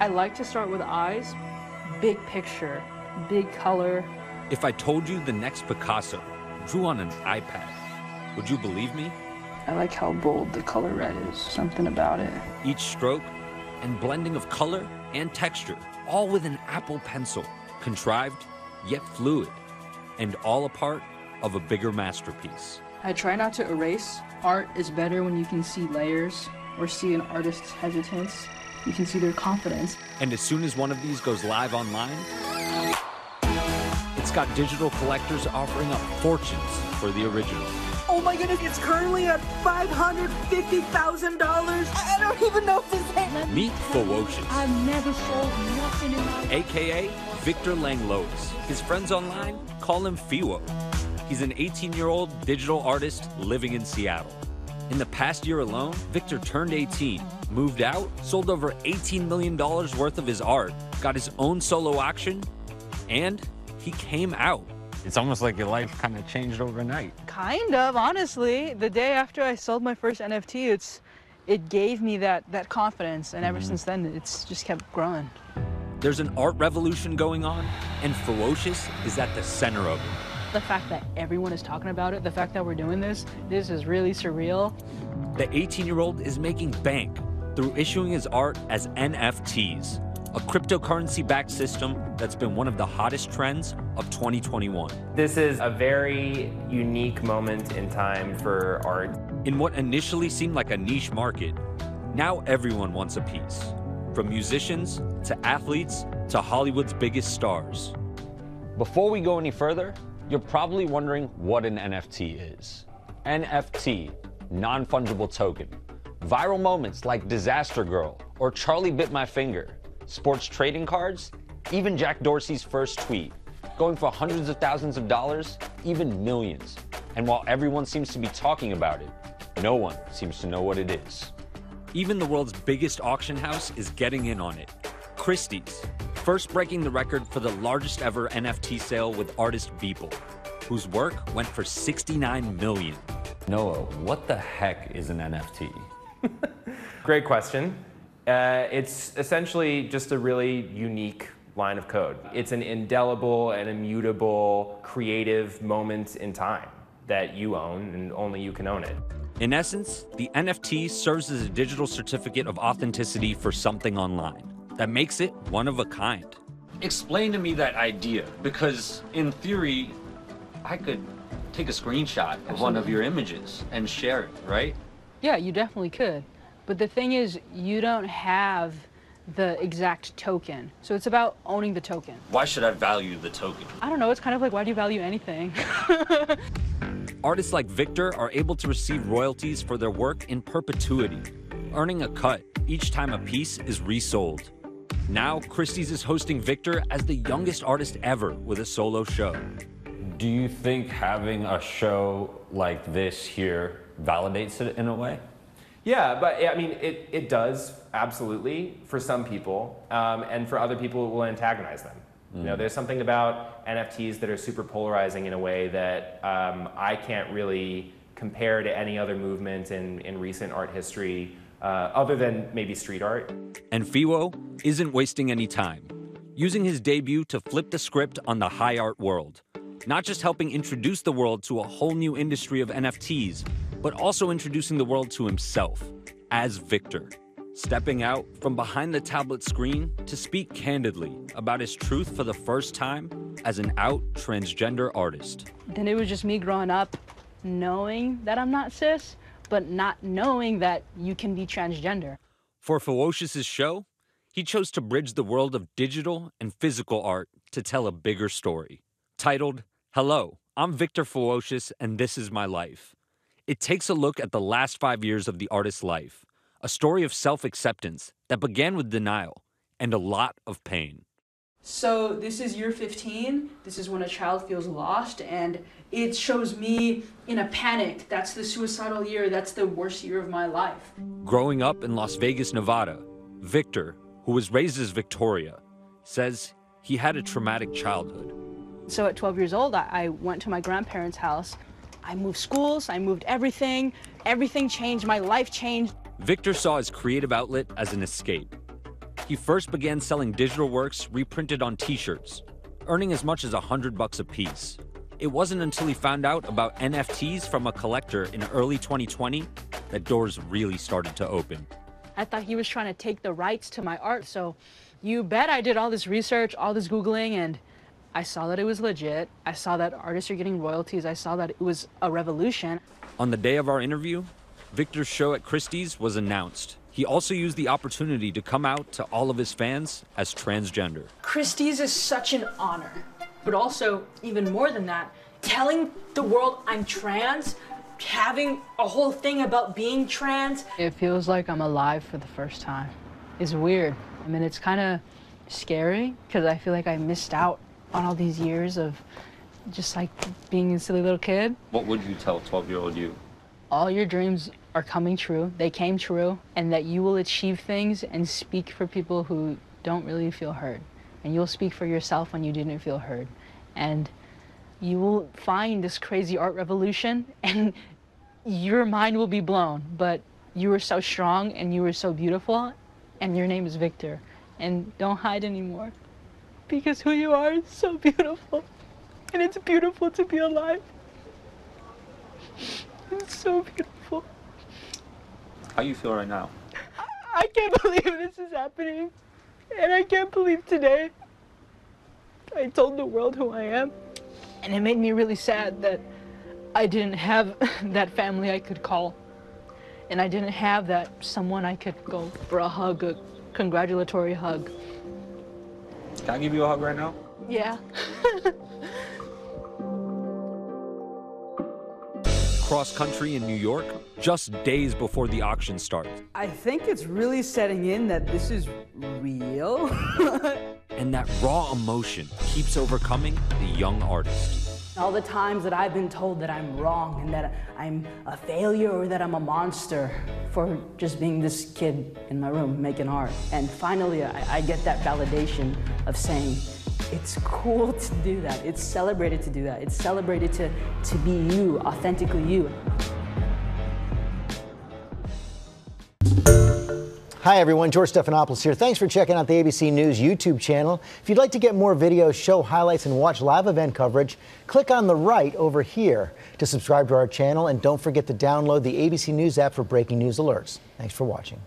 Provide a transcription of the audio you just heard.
I like to start with eyes, big picture, big color. If I told you the next Picasso drew on an iPad, would you believe me? I like how bold the color red is, something about it. Each stroke and blending of color and texture, all with an Apple Pencil, contrived yet fluid, and all a part of a bigger masterpiece. I try not to erase. Art is better when you can see layers or see an artist's hesitance. You can see their confidence. And as soon as one of these goes live online, it's got digital collectors offering up fortunes for the original. Oh my goodness, it's currently at $550,000. I don't even know if this is. Meet Fewocious, I've never sold nothing in my aka Victor Langlois. His friends online call him Fewo. He's an 18 year old digital artist living in Seattle. In the past year alone, Victor turned 18, moved out, sold over $18 million worth of his art, got his own solo auction, and he came out. It's almost like your life kind of changed overnight. Kind of, honestly. The day after I sold my first NFT, it's it gave me that that confidence, and ever mm-hmm. since then, it's just kept growing. There's an art revolution going on, and Fewocious is at the center of it. The fact that everyone is talking about it, the fact that we're doing this, this is really surreal. The 18 year old is making bank through issuing his art as NFTs, a cryptocurrency backed system that's been one of the hottest trends of 2021. This is a very unique moment in time for art. In what initially seemed like a niche market, now everyone wants a piece. From musicians to athletes to Hollywood's biggest stars. Before we go any further, you're probably wondering what an NFT is. NFT, non fungible token. Viral moments like Disaster Girl or Charlie Bit My Finger, sports trading cards, even Jack Dorsey's first tweet, going for hundreds of thousands of dollars, even millions. And while everyone seems to be talking about it, no one seems to know what it is. Even the world's biggest auction house is getting in on it. Christie's, first breaking the record for the largest ever NFT sale with artist Beeple, whose work went for 69 million. Noah, what the heck is an NFT? Great question. Uh, it's essentially just a really unique line of code. It's an indelible and immutable creative moment in time that you own and only you can own it. In essence, the NFT serves as a digital certificate of authenticity for something online that makes it one of a kind. Explain to me that idea because, in theory, I could take a screenshot of one of your images and share it, right? Yeah, you definitely could. But the thing is, you don't have the exact token. So it's about owning the token. Why should I value the token? I don't know, it's kind of like why do you value anything? Artists like Victor are able to receive royalties for their work in perpetuity, earning a cut each time a piece is resold. Now, Christie's is hosting Victor as the youngest artist ever with a solo show. Do you think having a show like this here validates it in a way? Yeah, but I mean, it, it does absolutely for some people, um, and for other people, it will antagonize them. You know, there's something about NFTs that are super polarizing in a way that um, I can't really compare to any other movement in, in recent art history, uh, other than maybe street art. And Fewo isn't wasting any time, using his debut to flip the script on the high art world. Not just helping introduce the world to a whole new industry of NFTs, but also introducing the world to himself as Victor. Stepping out from behind the tablet screen to speak candidly about his truth for the first time as an out transgender artist. then it was just me growing up knowing that I'm not cis, but not knowing that you can be transgender. For Fewocious's show, he chose to bridge the world of digital and physical art to tell a bigger story. Titled, Hello, I'm Victor Fewocious and this is my life. It takes a look at the last five years of the artist's life, a story of self acceptance that began with denial and a lot of pain. So this is year 15. This is when a child feels lost and it shows me in a panic. That's the suicidal year. That's the worst year of my life. Growing up in Las Vegas, Nevada, Victor, who was raised as Victoria, says he had a traumatic childhood. So at 12 years old, I, I went to my grandparents' house. I moved schools, I moved everything. Everything changed. My life changed. Victor saw his creative outlet as an escape. He first began selling digital works reprinted on t-shirts, earning as much as a hundred bucks a piece. It wasn't until he found out about NFTs from a collector in early 2020 that doors really started to open. I thought he was trying to take the rights to my art, so you bet I did all this research, all this Googling, and I saw that it was legit. I saw that artists are getting royalties. I saw that it was a revolution. On the day of our interview, Victor's show at Christie's was announced. He also used the opportunity to come out to all of his fans as transgender. Christie's is such an honor, but also, even more than that, telling the world I'm trans, having a whole thing about being trans. It feels like I'm alive for the first time. It's weird. I mean, it's kind of scary because I feel like I missed out on all these years of just like being a silly little kid. What would you tell 12 year old you? All your dreams are coming true, they came true, and that you will achieve things and speak for people who don't really feel heard. And you'll speak for yourself when you didn't feel heard. And you will find this crazy art revolution, and your mind will be blown. But you were so strong and you were so beautiful, and your name is Victor. And don't hide anymore because who you are is so beautiful. And it's beautiful to be alive. It's so beautiful. How you feel right now? I can't believe this is happening. And I can't believe today I told the world who I am. And it made me really sad that I didn't have that family I could call. And I didn't have that someone I could go for a hug, a congratulatory hug. Can I give you a hug right now? Yeah. Cross country in New York, just days before the auction starts. I think it's really setting in that this is real. And that raw emotion keeps overcoming the young artist. All the times that I've been told that I'm wrong and that I'm a failure or that I'm a monster for just being this kid in my room making art. And finally, I, I get that validation of saying, it's cool to do that. It's celebrated to do that. It's celebrated to, to be you, authentically you. Hi everyone, George Stephanopoulos here. Thanks for checking out the ABC News YouTube channel. If you'd like to get more videos, show highlights, and watch live event coverage, click on the right over here to subscribe to our channel and don't forget to download the ABC News app for breaking news alerts. Thanks for watching.